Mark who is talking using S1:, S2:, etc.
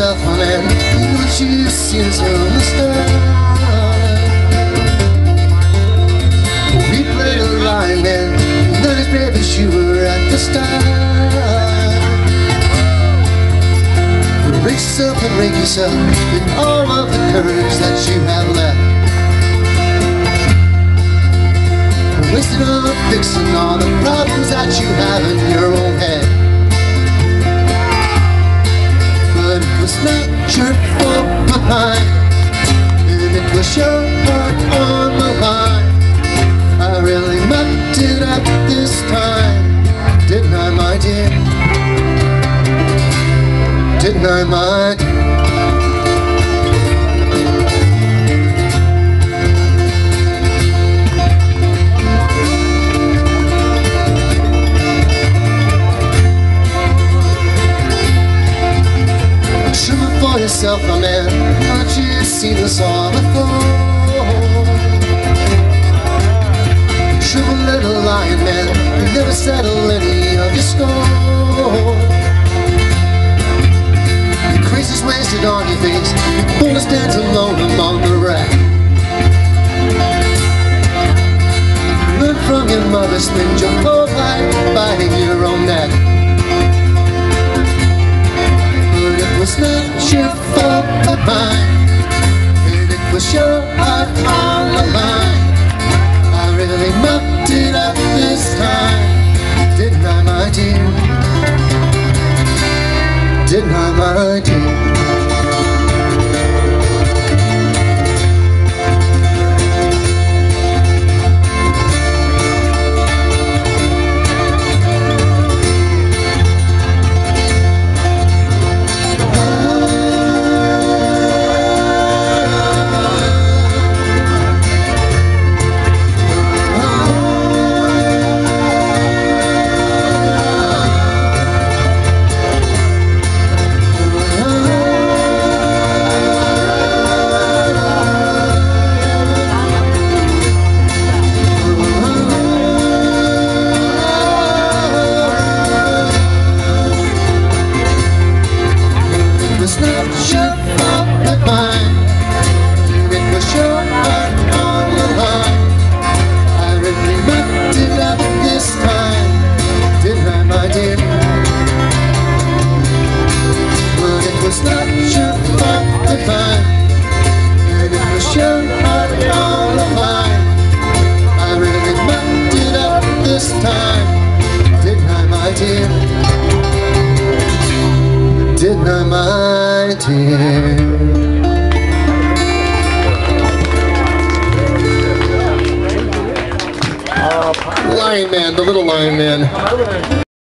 S1: on it What you've seen is from the start We played a line man Not as brave as you were at the start. Brace yourself and rake yourself In all of the courage that you have left. Wasted on fixing all the problems that you have in your own head Was your heart on the line I really mucked it up this time Didn't I, my dear? Didn't I, my dear? Yourself, my man. See this all before? True little lion man, you never settle any of your score. Your crazy's wasted on your face. Your bonus stands alone among the wreck. Learn from your mother, spend your whole life biting your own neck. But it was not your fault but mine Didn't I, my The line I really it up this time Didn't I, my dear? Didn't I, my dear? Lion Man, the little Lion Man.